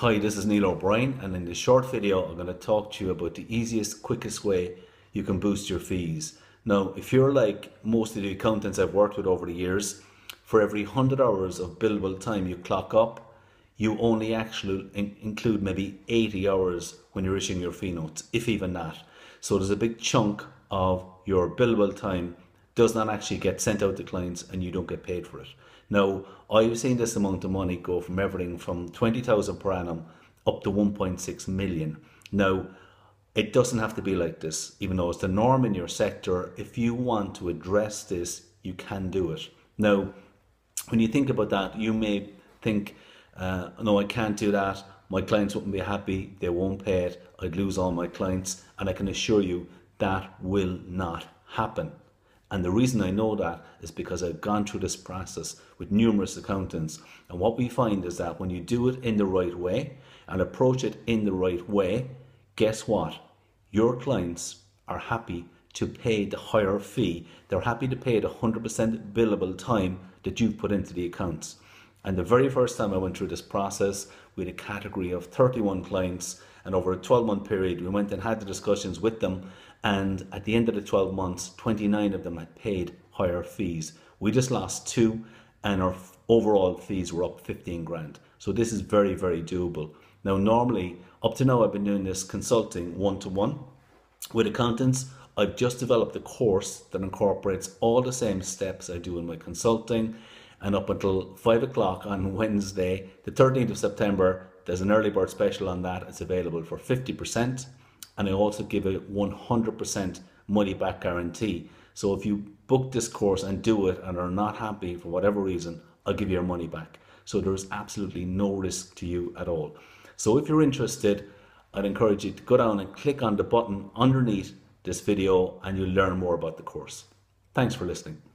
Hi, this is Neil O'Brien, and in this short video, I'm going to talk to you about the easiest, quickest way you can boost your fees. Now, if you're like most of the accountants I've worked with over the years, for every 100 hours of billable time you clock up, you only actually in include maybe 80 hours when you're issuing your fee notes, if even that. So there's a big chunk of your billable time does not actually get sent out to clients and you don't get paid for it. Now, I've seen this amount of money go from everything from 20,000 per annum up to 1.6 million. Now, it doesn't have to be like this, even though it's the norm in your sector. If you want to address this, you can do it. Now, when you think about that, you may think, uh, no, I can't do that. My clients wouldn't be happy. They won't pay it. I'd lose all my clients. And I can assure you that will not happen. And the reason I know that is because I've gone through this process with numerous accountants. And what we find is that when you do it in the right way and approach it in the right way, guess what? Your clients are happy to pay the higher fee. They're happy to pay the 100% billable time that you've put into the accounts. And the very first time I went through this process, we had a category of 31 clients, and over a 12 month period, we went and had the discussions with them. And at the end of the 12 months, 29 of them had paid higher fees. We just lost two, and our overall fees were up 15 grand. So this is very, very doable. Now, normally, up to now, I've been doing this consulting one to one with accountants. I've just developed a course that incorporates all the same steps I do in my consulting and up until five o'clock on Wednesday, the 13th of September, there's an early bird special on that. It's available for 50%. And I also give a 100% money back guarantee. So if you book this course and do it and are not happy for whatever reason, I'll give you your money back. So there's absolutely no risk to you at all. So if you're interested, I'd encourage you to go down and click on the button underneath this video and you'll learn more about the course. Thanks for listening.